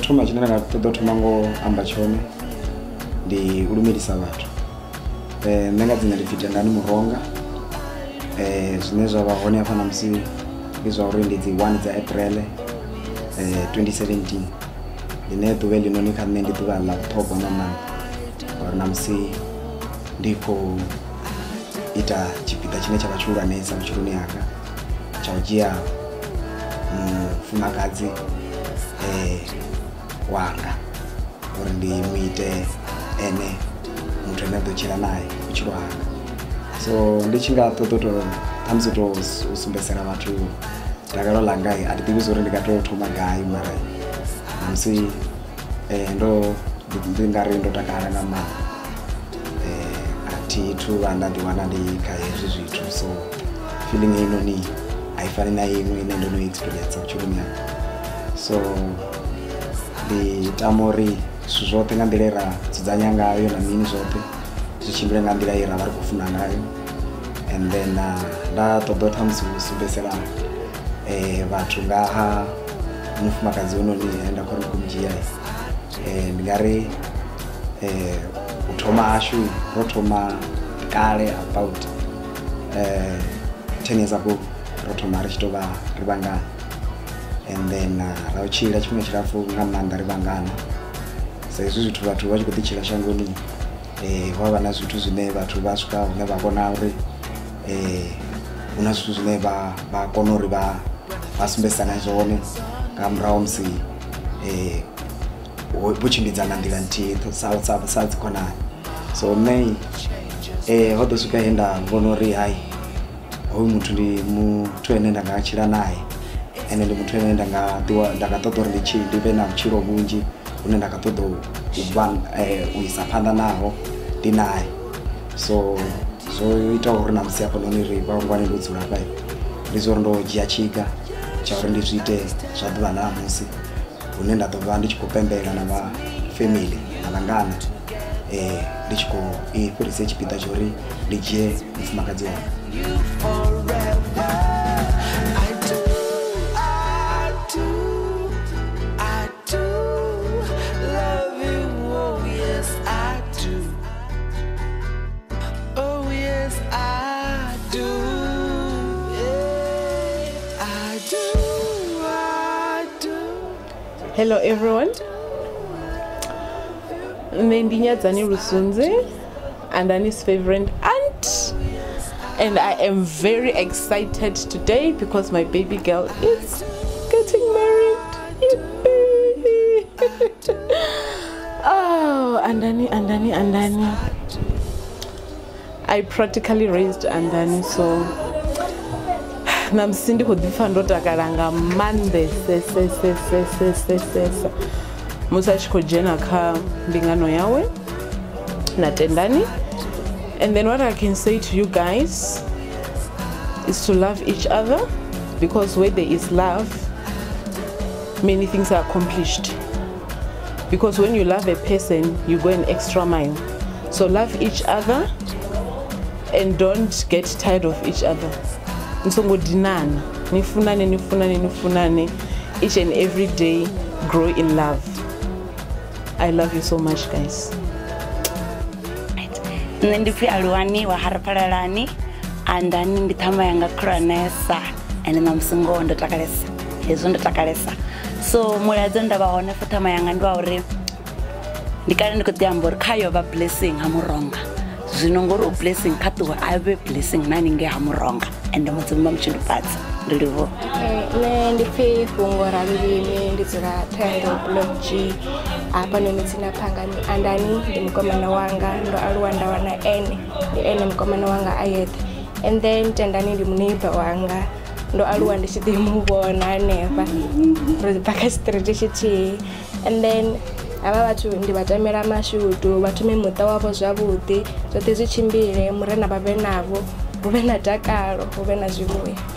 tshithu tsha thoma tshine nda ṱoḓa thoma ngo amba tshone ndi u lumelisa vhathu nṋe nga dzina ḽipfi tendani muronga zwine zwa vha hone hafha namusi ndi zwa uri ndi dzi 1 dza april 2017 ḽine ḓuvha ḽinoni kha nṋe ndi ḓuvha ḽa vhuṱhogwa nga maanḓa ngauri namusi ndi khou ita tshipiḓa tshine tsha vha tshihulwanesa vhutshiloni hanga tsha u dzhia mufumakadzi mm, eh, wanga uri ndi muite ene muthu ane a ḓo tshila naye kutshilo hanga so ndi tshi nga ṱoḓa to thamusi to sumbedzela vhathu dakalo langa a ti ḓivisa uri ndi nga to thoma gai mara namusi eh, ndo ndi nga ri ndo takala nga ma eh, a thi thu vha nda ndi wana ndi kha hezwi zwithu so feeling heinoni a i fani na inwe ine ndo no i tsikeledza vutshiloni yanga so ndi tama uri zwithu zwoṱhe nga nḓila ra dzudzanya ngayo na mini zwoṱhe zwi tshimbile nga nḓila ye ra vha ri khou funa ngayo and then nda ṱoḓa tha u sumbedzela eh, vhathu nga ha mufumakadzi hononi enda nda khou ri ndi eh, nga ri eh, u thoma ashu ro thoma kale about ten years ago ro thoma ri tshi tou vha ri vhangana and then uh, ra u tshila tshifhinga tshilapfu nga maanḓa ri vhangana sa izwi zwithu vhathu vha tshi khou ḓitshila shangoni wa eh, vha na zwithu zwine vhathu vha swika hune vha vhona uri eh, hu na zwithu zwine vha kona uri vha sumbedzisana zwone nga murahu eh, musi vho tshimbidza na nḓila nthihi sasa dzi khonani so nne ho ḓo swika he nda vhona uri hai hoyu muthu ndi muthu ene nda nga tshila naye ende ndi muthu ene ndanga ṱoḓa uri ndi vhe na vhutshilo vhunzhi une ndanga ṱoḓa u isa phanḓa naho ndi naye so zwo ita uri na musi hafho noni ri vhangwane ndo dzula fha ndi zwori ndo dzhia tshiga tsha uri ndi zwi ite zwa ḓuvha na musi hune nda ḓo vha ndi tshi khou pembela na vha family na vhangana ndi tshi khou fhirisa tshipiḓa tsha uri ndi dzhie mufumakadzi wanga Hello everyone. Zani Rusunze and Annie's favorite aunt. And I am very excited today because my baby girl is getting married. oh, Andani, Andani, Andani. I practically raised Andani, so namusi ndi kuḓipfa ndo takala nga se se se tshi khou dzhena kha mbingano yawe na tendani and then what i can say to you guys is to love each other because where there is love many things are accomplished because when you love a person you go an extra mile so love each other and don't get tired of each other msongodinana nifunane nifunane nifunane each and every day grow in love i love you so much guys nṋe ndi pfhi aluwani wa harapalalani andani ndi ṱhama yanga khulwanesa ende ṋamusi ngoho ndo takalesa hezwo ndo takalesa so mulaedze nda vha hone fo ṱhama yanga ndi wa uri ndi kale ndi khou ḓi amba uri kha vha blessing ha muronga zwino ngori ublessing kha ṱuwe a vhe blessing na ninge ha muronga ende mudzimu ma mutshi ndifatsa ndi livho nṋe ndi pfhi fhungo ra lulimi ndi dzula tiro blog g hafha noni tsina phangani andani ndi mukomana wanga ndo aluwa nda wana ene ndi ene mukomana wanga a yeṱhe and then tendani ndi muneibe wanga ndo aluwa ndi tshi ḓi muvhona hanefha ri bva kha tshiṱiriti tshithihi and then hava vathu ndi va tamela mashudu va thome muta wavo zwavhuḓi zwoṱhe zwi tshimbile murena vha vhe navho hu vhe na dakalo hu vhe na zwivuya